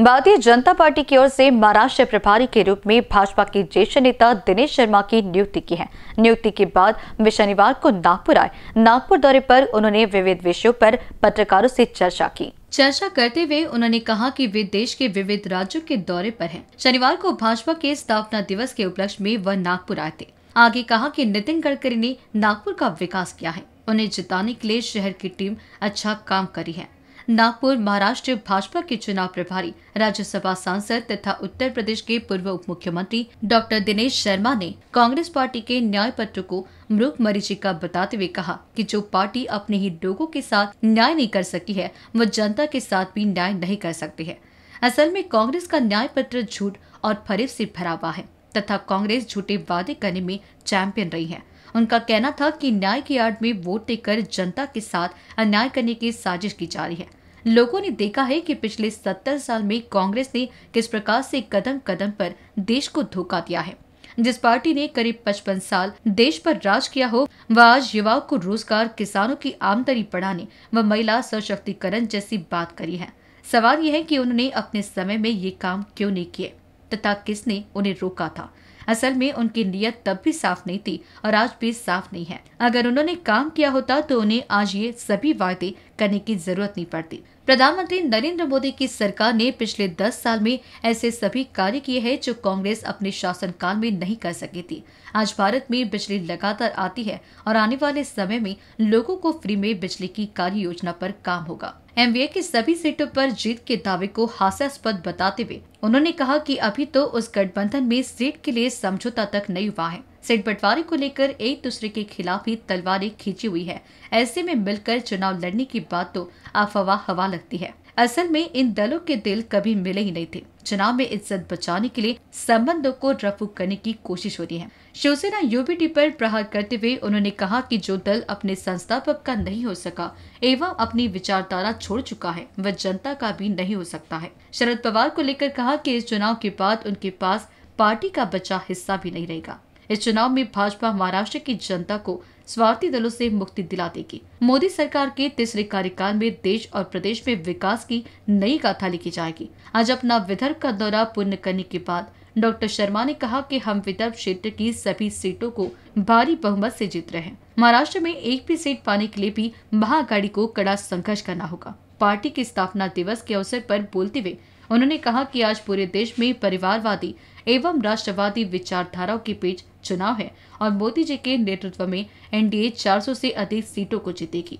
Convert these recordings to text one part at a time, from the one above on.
Bharatiya Janata party की ओर से महाराष्ट्र प्रभारी के रूप में भाजपा के ज्येष्ठ नेता दिनेश शर्मा की नियुक्ति की है। नियुक्ति के बाद वे शनिवार को नागपुर आए। नागपुर दौरे पर उन्होंने विविध विषयों पर पत्रकारों से चर्चा की। चर्चा करते हुए उन्होंने कहा कि वे देश के विविध राज्यों के दौरे पर हैं। शनिवार को भाजपा के स्थापना दिवस के उपलक्ष्य में वह नागपुर आए थे। आगे कहा कि नितिन गडकरी ने नागपुर का विकास किया है। उन्हें जिताने के लिए शहर की टीम अच्छा काम करी है। नागपुर, महाराष्ट्र, भाजपा के चुनाव प्रभारी, राज्यसभा सांसद तथा उत्तर प्रदेश के पूर्व उप मुख्यमंत्री डॉक्टर दिनेश शर्मा ने कांग्रेस पार्टी के न्याय पत्र को मृग मरीचिका बताते हुए कहा कि जो पार्टी अपने ही लोगों के साथ न्याय नहीं कर सकी है, वह जनता के साथ भी न्याय नहीं कर सकती है। असल में कांग्रेस का न्याय पत्र झूठ और फरेब से भरा हुआ है। तथा कांग्रेस झूठे वादे करने में चैंपियन रही है। उनका कहना था कि न्याय की आड़ में वोट देकर जनता के साथ अन्याय करने की साजिश की जा रही है। लोगों ने देखा है कि पिछले सत्तर साल में कांग्रेस ने किस प्रकार से कदम कदम पर देश को धोखा दिया है। जिस पार्टी ने करीब पचपन साल देश पर राज किया हो, वह आज युवाओं को रोज़गार, किसानों की आमदनी बढ़ाने व महिला सशक्तिकरण जैसी बात करी है। सवाल यह है कि उन्होंने अपने समय में ये काम क्यों नहीं किए? तथा किसने उन्हें रोका था। असल में उनकी नीयत तब भी साफ़ नहीं थी और आज भी साफ़ नहीं है। अगर उन्होंने काम किया होता तो उन्हें आज ये सभी वायदे करने की ज़रूरत नहीं पड़ती। प्रधानमंत्री नरेंद्र मोदी की सरकार ने पिछले दस साल में ऐसे सभी कार्य किए हैं जो कांग्रेस अपने शासनकाल में नहीं कर सकी थी। आज भारत में बिजली लगातार आती है और आने वाले समय में लोगों को फ्री में बिजली की कार्य योजना पर काम होगा। एमवीए की सभी सीटों पर जीत के दावे को हास्यास्पद बताते हुए उन्होंने कहा कि अभी तो उस गठबंधन में सीट के लिए समझौता तक नहीं हुआ है। सीट बंटवारे को लेकर एक दूसरे के खिलाफ ही तलवारें खींची हुई है। ऐसे में मिलकर चुनाव लड़ने की बात तो अफवाह हवा लगती है। असल में इन दलों के दिल कभी मिले ही नहीं थे। चुनाव में इज़्ज़त बचाने के लिए संबंधों को रफू करने की कोशिश हो रही है। शिवसेना यूबीटी पर प्रहार करते हुए उन्होंने कहा कि जो दल अपने संस्थापक का नहीं हो सका, एवं अपनी विचारधारा छोड़ चुका है, वह जनता का भी नहीं हो सकता है। शरद पवार को लेकर कहा कि इस चुनाव के बाद उनके पास पार्टी का बचा हिस्सा भी नहीं रहेगा। इस चुनाव में भाजपा महाराष्ट्र की जनता को स्वार्थी दलों से मुक्ति दिला देगी। मोदी सरकार के तीसरे कार्यकाल में देश और प्रदेश में विकास की नई गाथा लिखी जाएगी। आज अपना विदर्भ का दौरा पूर्ण करने के बाद डॉक्टर शर्मा ने कहा कि हम विदर्भ क्षेत्र की सभी सीटों को भारी बहुमत से जीत रहे हैं। महाराष्ट्र में एक भी सीट पाने के लिए भी महागाड़ी को कड़ा संघर्ष करना होगा। पार्टी के स्थापना दिवस के अवसर पर बोलते हुए उन्होंने कहा कि आज पूरे देश में परिवारवादी एवं राष्ट्रवादी विचारधाराओं के बीच चुनाव है और मोदी जी के नेतृत्व में एनडीए 400 से अधिक सीटों को जीतेगी।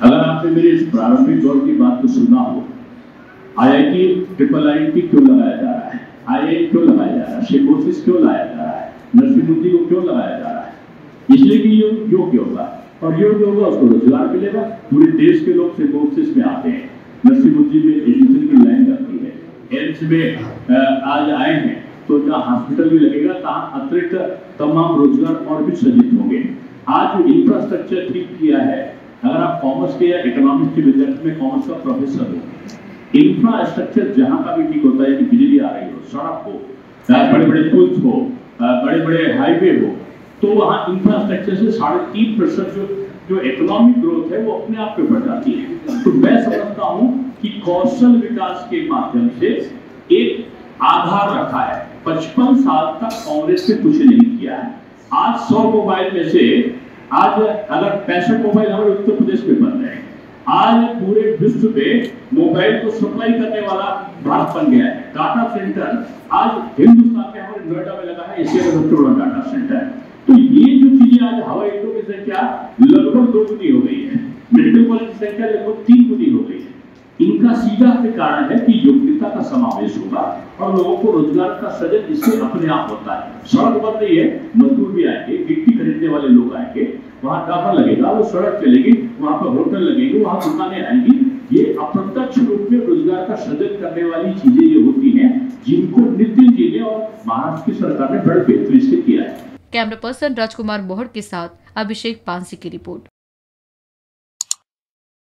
अगर आपने मेरे इस प्रारंभिक दौर की बात को सुना हो, आईआईटी, ट्रिपल आईटी क्यों लगाया जा रहा है? आई क्यों लगाया जा रहा है? शेकोसिस क्यों लाया जा रहा है? नरसिंह को क्यों लगाया जा रहा है? इसलिए कि ये योग्य होगा? और योग्य होगा? उसको रोज़गार मिलेगा। पूरे देश के लोग सिकोसिस में आते हैं। नरसिंह में एजुकेशन की लाइन लगती है। एम्स में आज आए हैं। तो जहाँ हॉस्पिटल भी लगेगा तहाँ अतिरिक्त तमाम रोज़गार और भी सृजित होंगे। आज जो इंफ्रास्ट्रक्चर ठीक किया है, अगर आप कॉमर्स के या इकोनॉमिक्स के विद्यार्थी में कॉमर्स का प्रोफेसर हो इंफ्रास्ट्रक्चर जहाँ का भी ठीक होता है बिजली आ रही हो, सड़क हो बड़े बड़े पुल्स हो बड़े बड़े हाईवे हो तो वहाँ इंफ्रास्ट्रक्चर से साढ़े तीन प्रतिशत जो जो इकोनॉमिक ग्रोथ है, वो अपने आप पे बढ़ जाती है। तो मैं समझता हूँ कि कौशल विकास के माध्यम से एक आधार रखा है। पचपन साल तक कांग्रेस ने कुछ नहीं किया है। आज सौ मोबाइल में से, आज अगर पैंसठ मोबाइल हमारे उत्तर प्रदेश में बन रहे हैं। आज पूरे विश्व में मोबाइल को सप्लाई करने वाला भारत बन गया है। डाटा सेंटर आज हिंदुस्तान में हमारे नोएडा में लगा है एशिया का सबसे बड़ा डाटा सेंटर तो ये जो चीज़ें आज हवाई अड्डों की संख्या लगभग दो गुनी हो गई है। मेडिकल कॉलेज की संख्या लगभग तीन गुनी हो गई है। इनका सीधा कारण है कि योग्यता का होगा और लोगों को रोज़गार का सृजन इससे अपने आप होता है। सड़क बन रही है, मजदूर भी आएँगे गिट्टी खरीदने वाले लोग आएँगे, वहाँ डाका लगेगा, वो सड़क चलेगी वहाँ पर होटल लगेंगे, वहाँ दुकानें आएँगी। ये अप्रत्यक्ष रूप में रोज़गार का सृजन करने वाली चीज़ें ये होती हैं, जिनको नितिन जी ने और महाराष्ट्र की सरकार ने बड़े बेहतरीन से किया है। कैमरा पर्सन राजकुमार मोहर के साथ अभिषेक पांसी की रिपोर्ट।